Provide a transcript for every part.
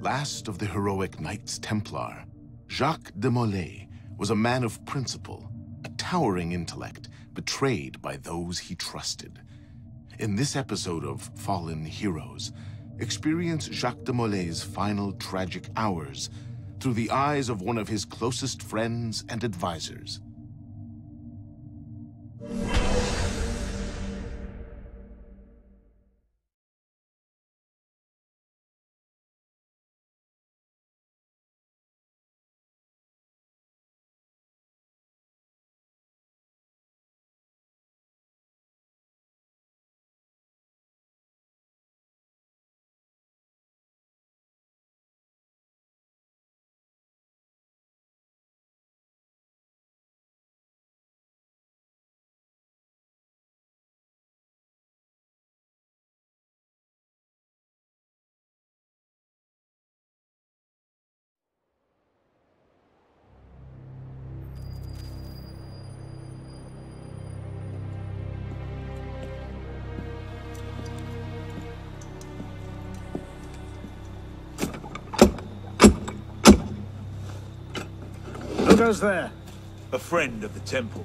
Last of the heroic Knights Templar, Jacques de Molay was a man of principle, a towering intellect, betrayed by those he trusted. In this episode of Fallen Heroes, experience Jacques de Molay's final tragic hours through the eyes of one of his closest friends and advisors. Who there? A friend of the temple.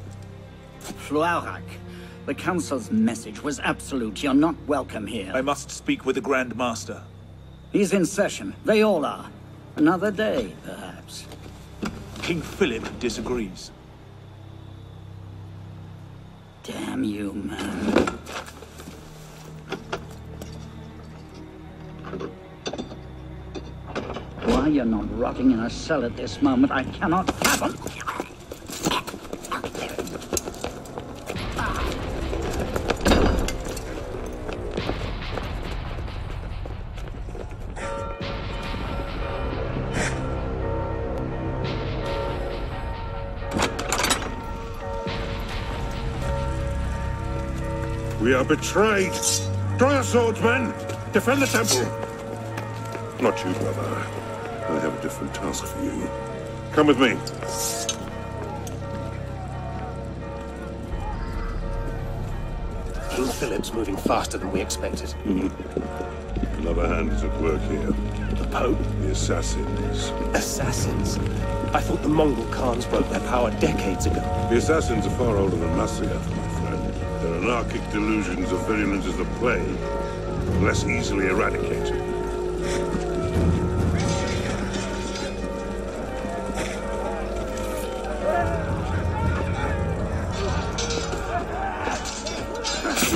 Fluarak. The Council's message was absolute. You're not welcome here. I must speak with the Grand Master. He's in session. They all are. Another day, perhaps. King Philip disagrees. Damn you, man. Why you're not rotting in a cell at this moment, I cannot fathom. We are betrayed. Draw your swords, men. Defend the temple. Not you, brother. Different task for you. Come with me. King Philip's moving faster than we expected. Mm-hmm. Another hand is at work here. The Pope? The assassins. Assassins? I thought the Mongol Khans broke their power decades ago. The assassins are far older than Masyaf, my friend. Their anarchic delusions are virulent as the plague, less easily eradicated.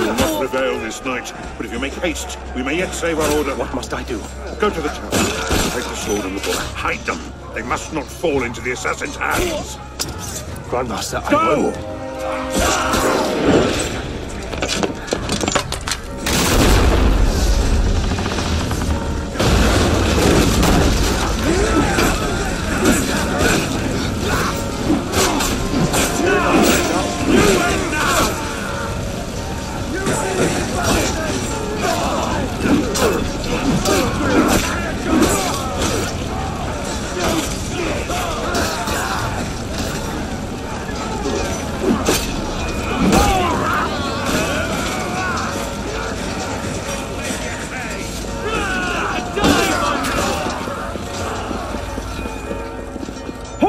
Will not prevail this night, but if you make haste, we may yet save our order. What must I do? Go to the tower. Take the sword and the book. Hide them. They must not fall into the assassin's hands. Grandmaster, I Go! will.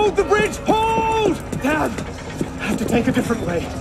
Hold the bridge! Hold! Dad! I have to take a different way.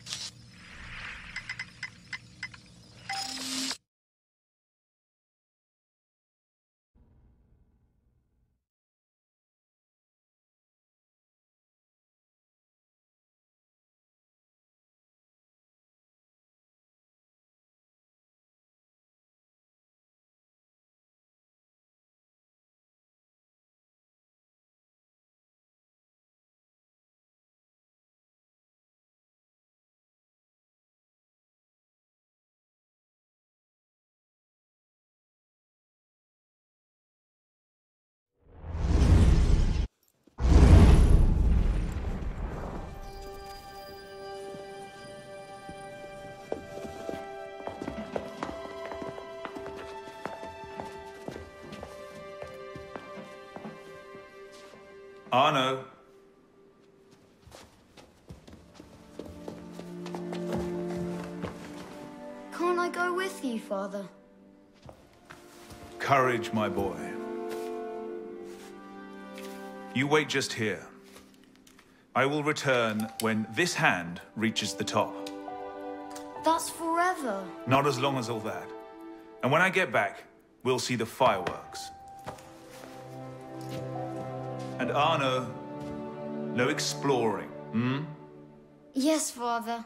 Oh, Arno. Can't I go with you, Father? Courage, my boy. You wait just here. I will return when this hand reaches the top. That's forever. Not as long as all that. And when I get back, we'll see the fireworks. And Arno, no exploring, hmm? Yes, Father.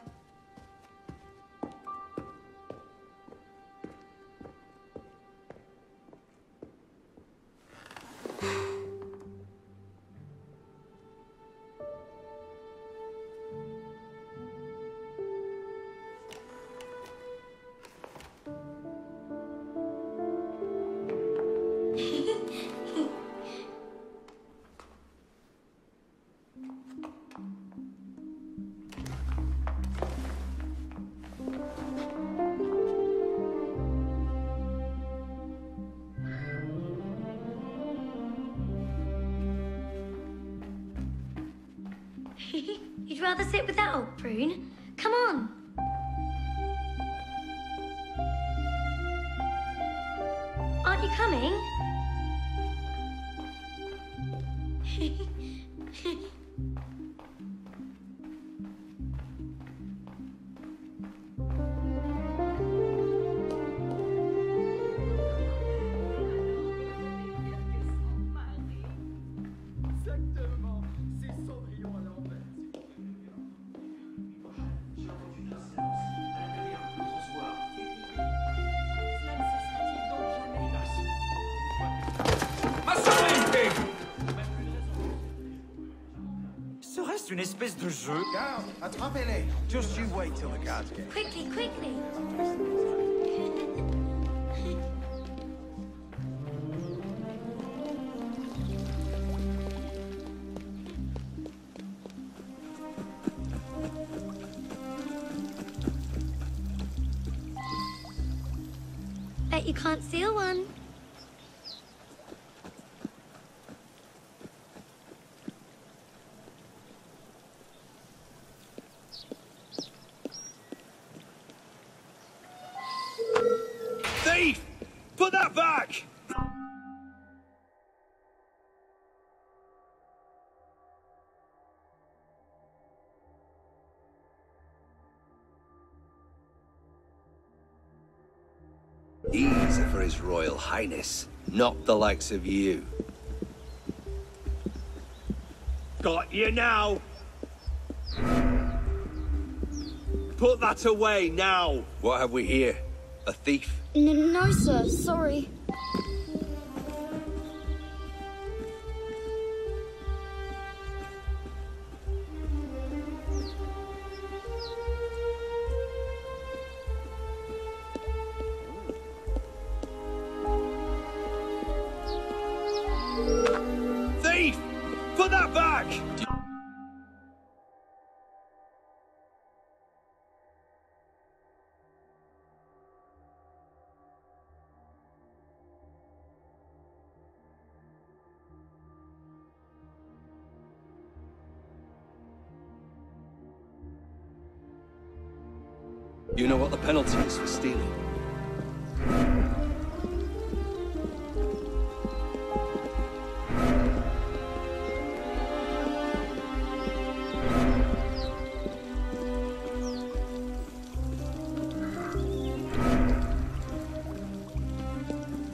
You'd rather sit without, Prune? Come on. Aren't you coming? Espèce de jeu. Garde, attrapez-les. Just you wait till the guards get. Quickly, quickly. Bet you can't steal one. His Royal Highness, not the likes of you. Got you now! Put that away now! What have we here? A thief? N no, sir. Sorry. What the penalty is for stealing?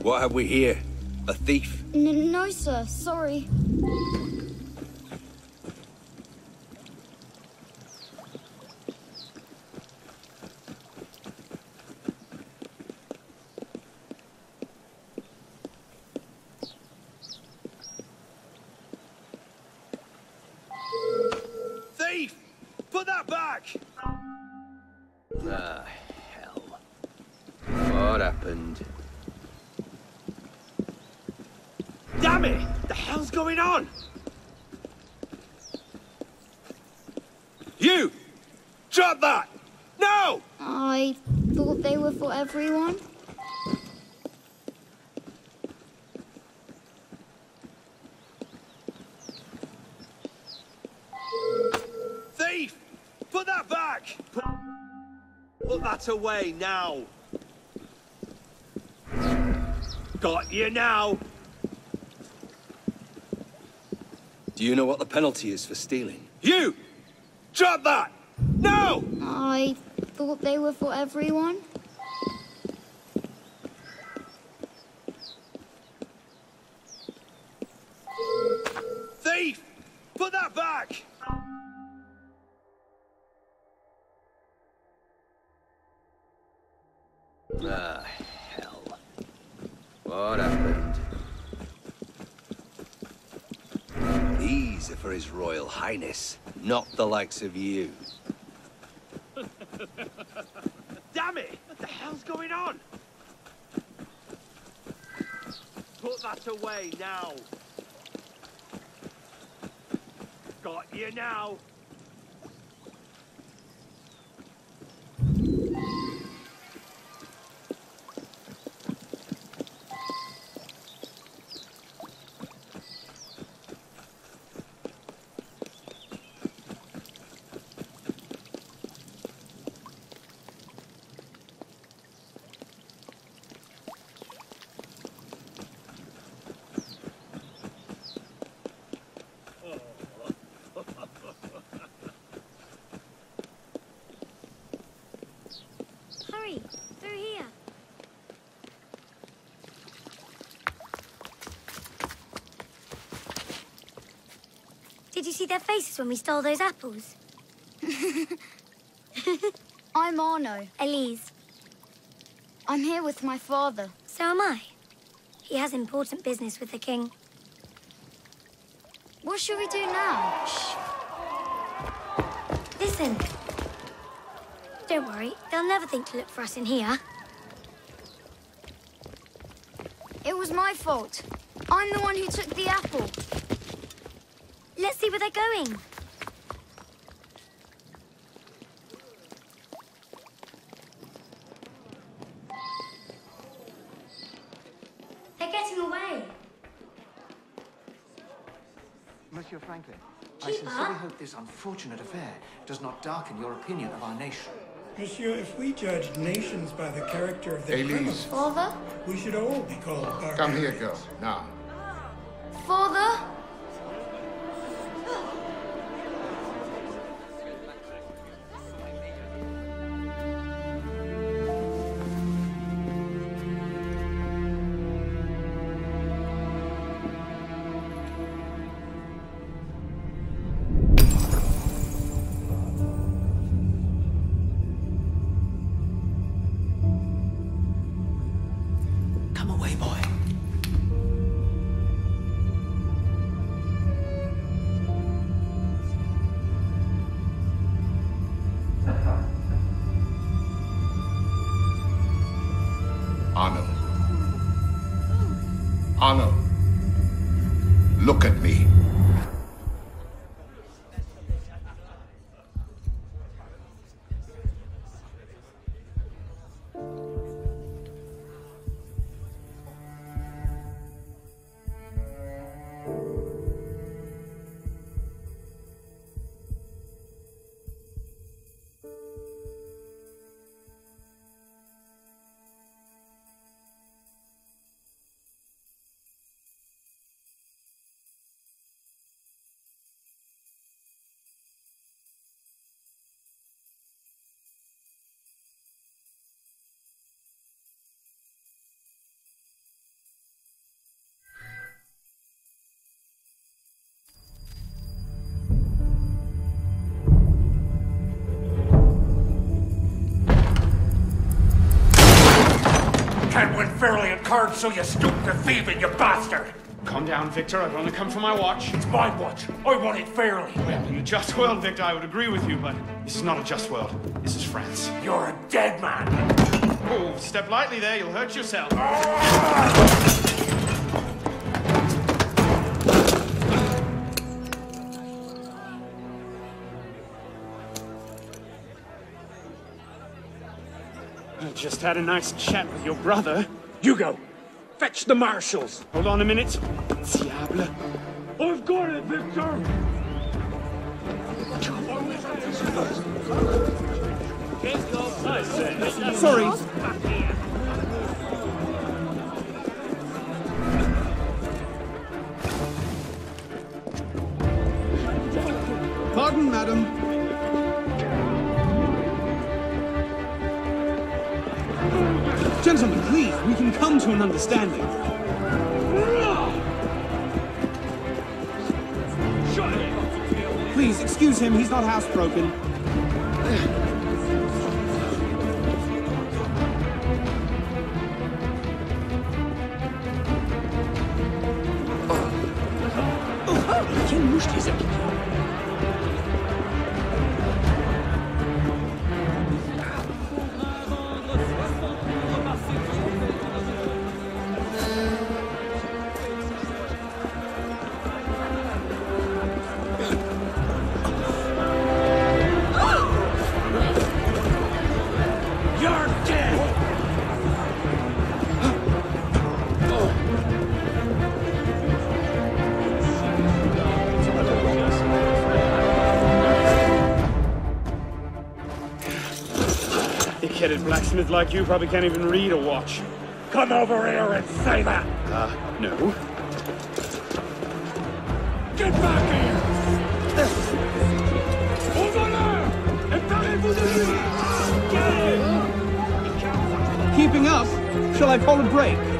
What have we here? A thief? N no, sir. Sorry. Thief! Put that back! Ah, hell. What happened? Damn it! The hell's going on? You! Drop that! No! I thought they were for everyone. Thief! Put that back! Put, put that away now! Got you now! Do you know what the penalty is for stealing? You! Drop that! No! I thought they were for everyone. His Royal Highness, not the likes of you. Damn it! What the hell's going on? Put that away now! Got you now! Hurry, through here. Did you see their faces when we stole those apples? I'm Arno. Elise. I'm here with my father. So am I. He has important business with the king. What shall we do now? Shh. listen. Don't worry, they'll never think to look for us in here. It was my fault. I'm the one who took the apple. Let's see where they're going. They're getting away. Monsieur Franklin, I sincerely hope this unfortunate affair does not darken your opinion of our nation. Monsieur, if we judged nations by the character of their Elise. criminals, Father? we should all be called barbarians. Come here, girl. Now. Cards, so you stoop to thieving, you bastard! Calm down, Victor. I've only come for my watch. It's my watch. I want it fairly. Well, in a just world, Victor, I would agree with you, but this is not a just world. This is France. You're a dead man. Oh, step lightly there. You'll hurt yourself. I just had a nice chat with your brother. Hugo, fetch the marshals. Hold on a minute. Diable. I've got it, Victor. Sorry. Pardon, madam. Gentlemen, please, we can come to an understanding. Please, excuse him, he's not housebroken. Thick-headed blacksmith like you probably can't even read a watch. Come over here and say that. Uh, no. Get back here. Over there. Emparez-vous de lui. Keeping up? Shall I call a break?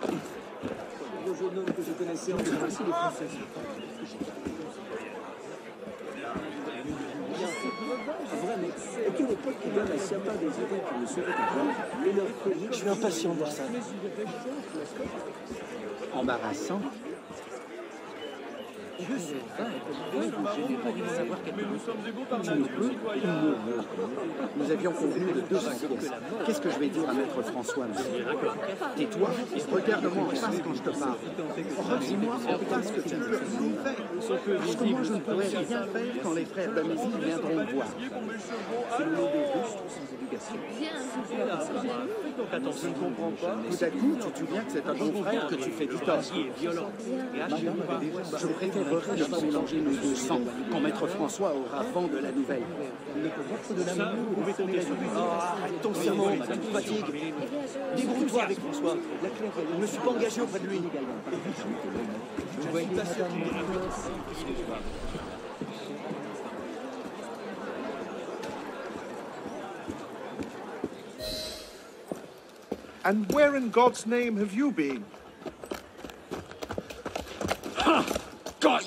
Le jeune homme que je connaissais en Croatie, les Français. Vraiment. Et que les potes qui donnent à Siapa des idées qui ne sont pas et leur pays. Je suis impatient de voir ça. Embarrassant savoir quelque chose. Tu ne peux, il ne veut. Nous avions convenu de deux pièces. Qu'est-ce que je vais dire à Maître François Tais-toi, regarde-moi en face quand je te parle. Redis-moi en face que tu ne peux rien faire. Parce que moi, je ne pourrais rien faire quand les frères d'Amésie viendront me voir. C'est le nom des rustres sans éducation. Je ne comprends pas. Tout à coup, tu te souviens que c'est à ton frère que tu fais du tort. Madame, je préférerais ne pas mélanger nos deux sangs quand Maître François aura vent de la nouvelle. Ça, vous pouvez compter sur lui. Arrête ton serment, fatigues. Débrouille-toi avec François. Je ne me suis pas engagé auprès de lui. Je vois une passion. And where in God's name have you been?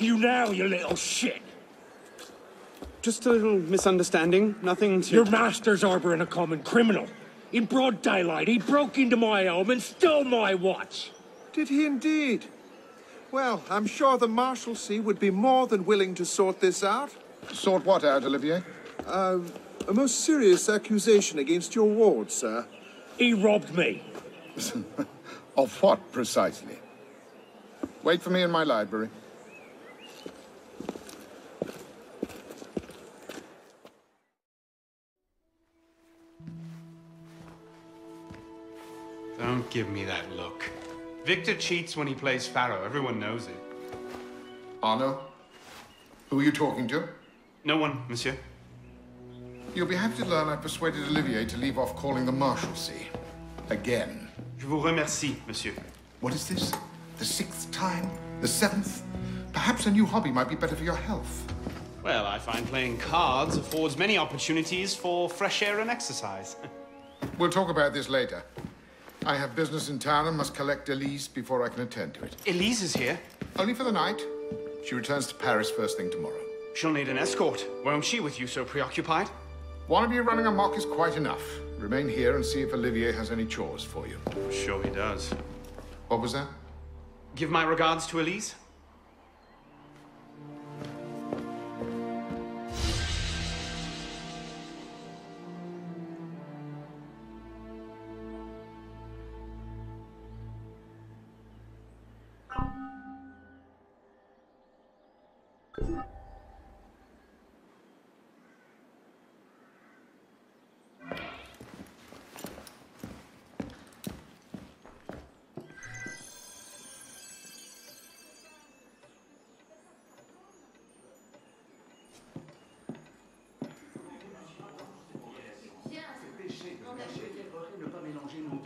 You now, you little shit! Just a little misunderstanding. Nothing to. Your master's harboring a common criminal. In broad daylight, he broke into my home and stole my watch. Did he indeed? Well, I'm sure the Maréchaussée would be more than willing to sort this out. Sort what out, Olivier? Uh, a most serious accusation against your ward, sir. He robbed me. of what, precisely? Wait for me in my library. Don't give me that look. Victor cheats when he plays Pharaoh. Everyone knows it. Arno? Who are you talking to? No one, monsieur. You'll be happy to learn I persuaded Olivier to leave off calling the Maréchaussée. Again. Je vous remercie, monsieur. What is this? The sixth time? The seventh? Perhaps a new hobby might be better for your health. Well, I find playing cards affords many opportunities for fresh air and exercise. We'll talk about this later. I have business in town and must collect Elise before I can attend to it. Elise is here. Only for the night. She returns to Paris first thing tomorrow. She'll need an escort, won't she, with you so preoccupied? One of you running amok is quite enough. Remain here and see if Olivier has any chores for you. Sure he does. What was that? Give my regards to Elise.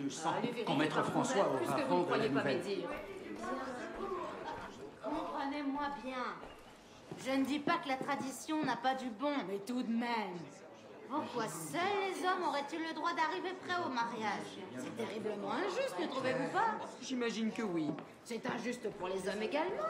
Sangs quand Maître François aura vent de la nouvelle. Comprenez-moi bien. Je ne dis pas que la tradition n'a pas du bon, mais tout de même. Pourquoi seuls les hommes auraient-ils le droit d'arriver près au mariage? C'est terriblement injuste, ne trouvez-vous pas? J'imagine que oui. C'est injuste pour les hommes également.